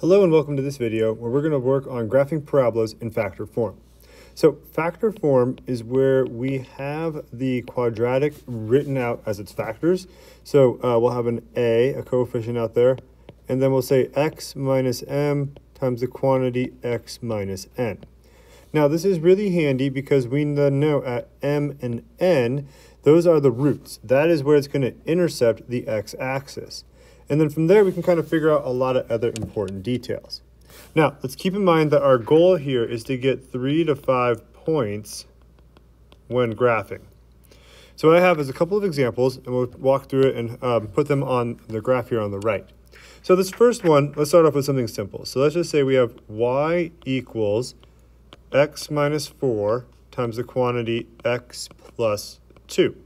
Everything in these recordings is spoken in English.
Hello and welcome to this video where we're going to work on graphing parabolas in factor form. So factor form is where we have the quadratic written out as its factors. So uh, we'll have an a, a coefficient out there, and then we'll say x minus m times the quantity x minus n. Now this is really handy because we know at m and n, those are the roots. That is where it's going to intercept the x-axis. And then from there, we can kind of figure out a lot of other important details. Now, let's keep in mind that our goal here is to get three to five points when graphing. So what I have is a couple of examples, and we'll walk through it and um, put them on the graph here on the right. So this first one, let's start off with something simple. So let's just say we have y equals x minus 4 times the quantity x plus 2.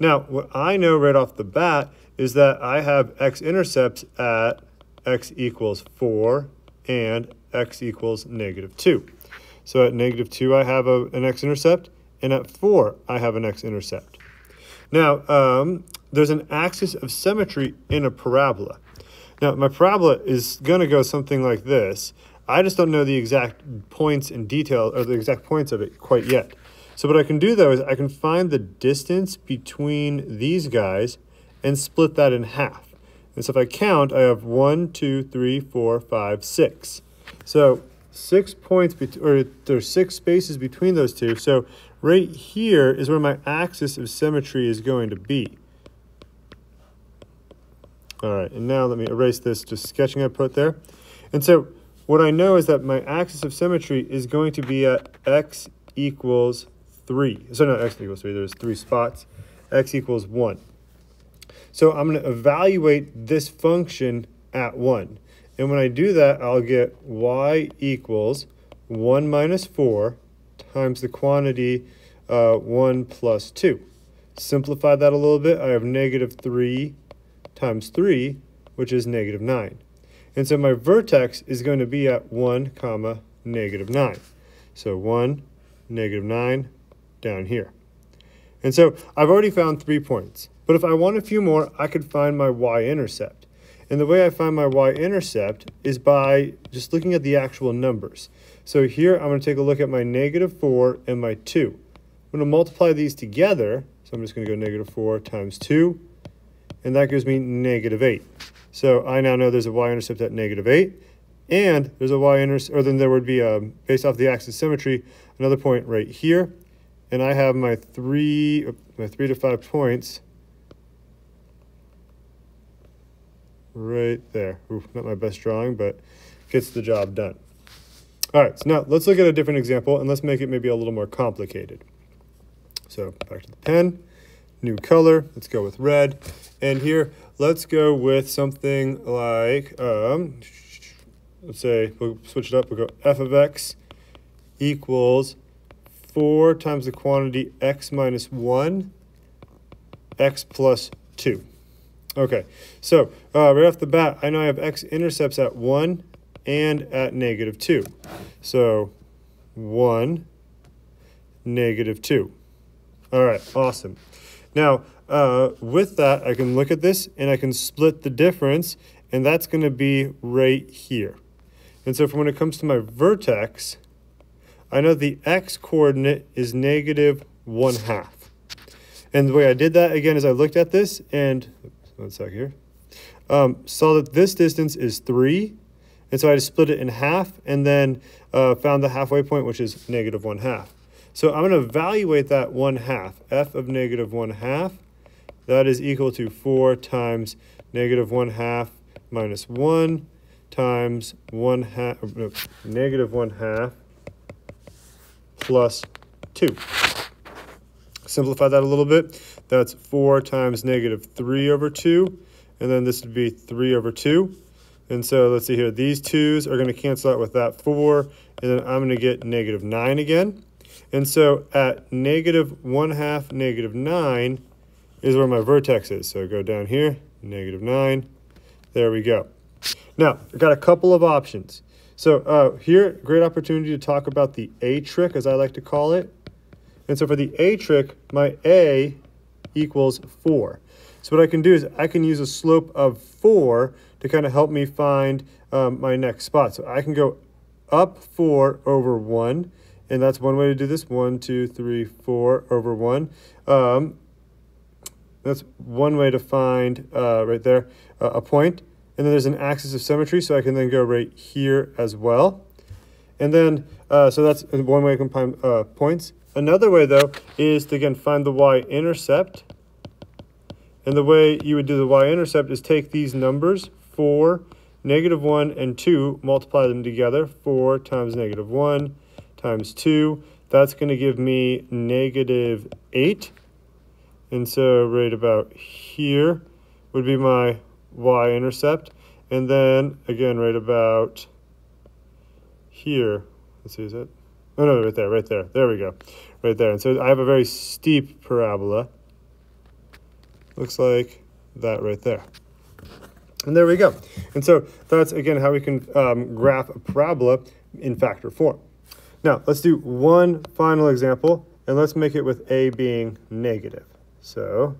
Now, what I know right off the bat is that I have x-intercepts at x equals 4 and x equals negative 2. So at negative 2, I have a, an x-intercept, and at 4, I have an x-intercept. Now, um, there's an axis of symmetry in a parabola. Now, my parabola is going to go something like this. I just don't know the exact points in detail, or the exact points of it quite yet. So what I can do, though, is I can find the distance between these guys and split that in half. And so if I count, I have one, two, three, four, five, six. So six points, or there's six spaces between those two. So right here is where my axis of symmetry is going to be. All right, and now let me erase this just sketching I put there. And so what I know is that my axis of symmetry is going to be at x equals 3. So not x equals 3, there's three spots. x equals 1. So I'm going to evaluate this function at 1. And when I do that, I'll get y equals 1 minus 4 times the quantity uh, 1 plus 2. Simplify that a little bit. I have negative 3 times 3, which is negative 9. And so my vertex is going to be at 1 comma negative 9. So 1, negative 9 down here. And so I've already found three points. But if I want a few more, I could find my y-intercept. And the way I find my y-intercept is by just looking at the actual numbers. So here I'm going to take a look at my negative 4 and my 2. I'm going to multiply these together. So I'm just going to go negative 4 times 2. And that gives me negative 8. So I now know there's a y-intercept at negative 8. And there's a y-intercept, or then there would be, a, um, based off the axis symmetry, another point right here and I have my three, my three to five points right there. Oof, not my best drawing, but gets the job done. All right, so now let's look at a different example and let's make it maybe a little more complicated. So back to the pen, new color, let's go with red. And here, let's go with something like, um, let's say, we'll switch it up, we'll go f of x equals 4 times the quantity x minus 1, x plus 2. Okay, so uh, right off the bat, I know I have x-intercepts at 1 and at negative 2. So 1, negative 2. All right, awesome. Now, uh, with that, I can look at this and I can split the difference, and that's going to be right here. And so from when it comes to my vertex, I know the x coordinate is negative 1 half. And the way I did that, again, is I looked at this and, one sec here, um, saw that this distance is 3. And so I just split it in half and then uh, found the halfway point, which is negative 1 half. So I'm going to evaluate that 1 half, f of negative 1 half. That is equal to 4 times negative 1 half minus 1 times 1 half, negative 1 half plus 2. Simplify that a little bit. That's 4 times negative 3 over 2. And then this would be 3 over 2. And so let's see here. These 2's are going to cancel out with that 4. And then I'm going to get negative 9 again. And so at negative 1 half negative 9 is where my vertex is. So go down here, negative 9. There we go. Now, I've got a couple of options. So uh, here, great opportunity to talk about the A trick, as I like to call it. And so for the A trick, my A equals 4. So what I can do is I can use a slope of 4 to kind of help me find um, my next spot. So I can go up 4 over 1, and that's one way to do this. 1, 2, 3, 4 over 1. Um, that's one way to find, uh, right there, uh, a point. And then there's an axis of symmetry, so I can then go right here as well. And then, uh, so that's one way to combine uh, points. Another way, though, is to, again, find the y-intercept. And the way you would do the y-intercept is take these numbers, 4, negative 1, and 2, multiply them together. 4 times negative 1 times 2. That's going to give me negative 8. And so right about here would be my y-intercept. And then, again, right about here, let's see, is that? Oh, no, right there, right there. There we go. Right there. And so I have a very steep parabola. Looks like that right there. And there we go. And so that's, again, how we can um, graph a parabola in factor form. Now, let's do one final example, and let's make it with a being negative. So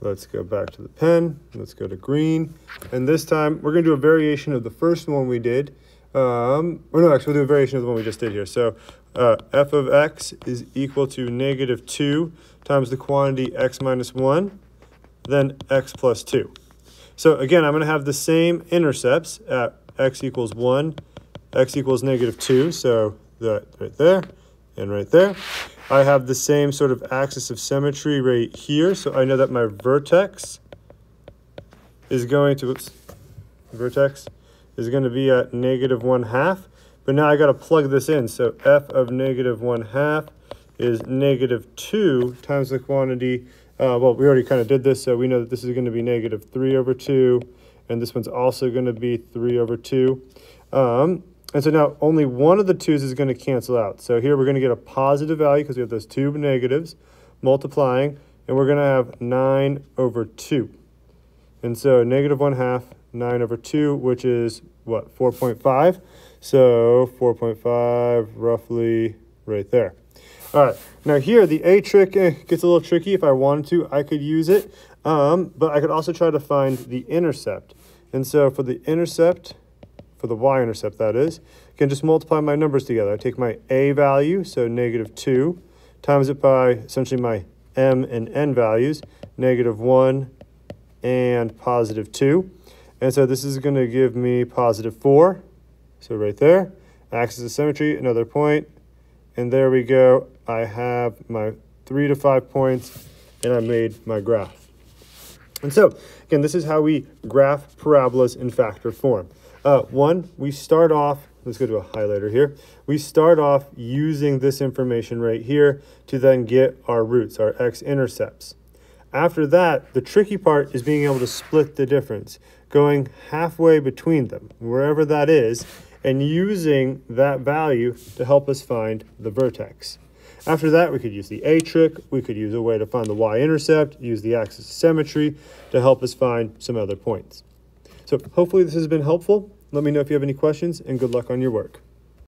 let's go back to the pen. Let's go to green. And this time, we're going to do a variation of the first one we did. Um, or no, actually, we'll do a variation of the one we just did here. So uh, f of x is equal to negative 2 times the quantity x minus 1, then x plus 2. So again, I'm going to have the same intercepts at x equals 1, x equals negative 2, so that right there and right there. I have the same sort of axis of symmetry right here, so I know that my vertex is going to, oops, vertex is going to be at negative 1 half. But now I got to plug this in. So f of negative 1 half is negative 2 times the quantity. Uh, well, we already kind of did this, so we know that this is going to be negative 3 over 2. And this one's also going to be 3 over 2. Um, and so now only one of the 2's is going to cancel out. So here we're going to get a positive value because we have those two negatives multiplying. And we're going to have 9 over 2. And so negative 1 half 9 over 2, which is what, 4.5? So 4.5 roughly right there. All right, now here the A trick eh, gets a little tricky. If I wanted to, I could use it, um, but I could also try to find the intercept. And so for the intercept, for the y-intercept that is, can just multiply my numbers together. I take my A value, so negative 2, times it by essentially my m and n values, negative 1 and positive 2. And so this is going to give me positive 4. So right there, axis of symmetry, another point. And there we go. I have my 3 to 5 points, and I made my graph. And so, again, this is how we graph parabolas in factor form. Uh, one, we start off, let's go to a highlighter here. We start off using this information right here to then get our roots, our x-intercepts. After that, the tricky part is being able to split the difference, going halfway between them, wherever that is, and using that value to help us find the vertex. After that, we could use the A trick, we could use a way to find the y-intercept, use the axis of symmetry to help us find some other points. So hopefully this has been helpful. Let me know if you have any questions, and good luck on your work.